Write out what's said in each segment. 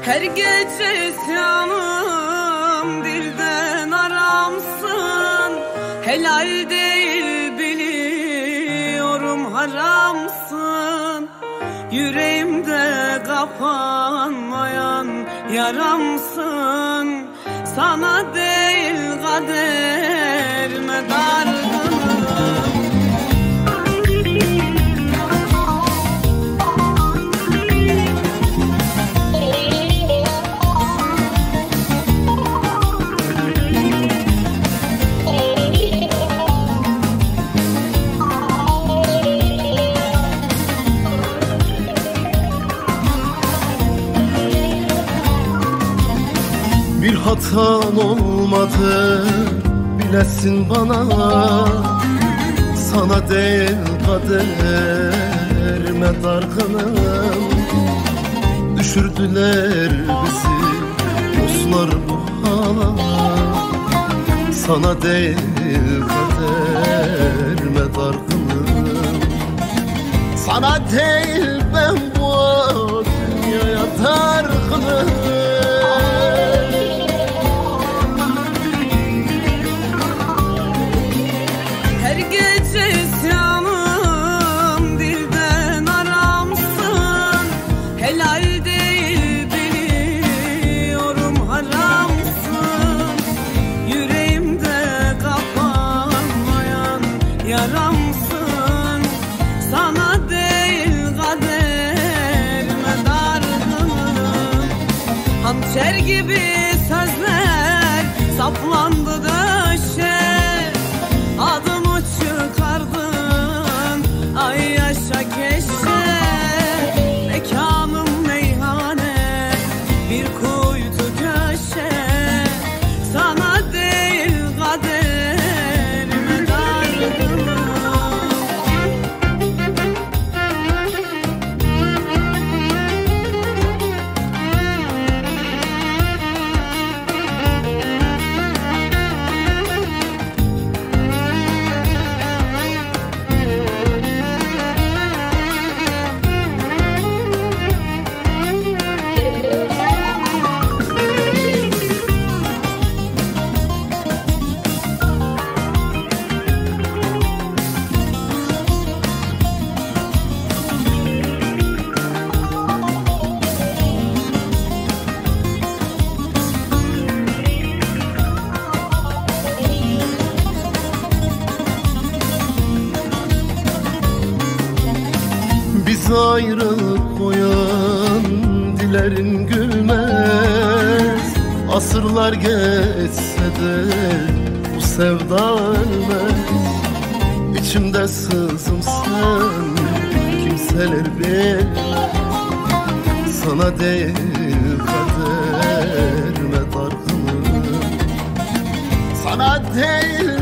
Her gece isyanım dilden aramsın. Helal değil biliyorum haramsın. Yüreğimde kapanmayan yaramsın. Sana değil kaderime dargınım Bir hatan olmadı bilesin bana. Sana değil kaderime dargınım. Düşürdüler bizi dostlar bu hala. Sana değil kaderime dargınım. Sana değil ben yaramsın. Sana değil kaderime dargınım Hançer gibi sözler saplandı döşe Ayrılık koyan dilerin gülmez. Asırlar geçse de bu sevda ölmez. İçimde sızım sen kimseler bilmez Sana değil kaderime dargınım. Sana değil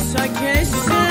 I can't see.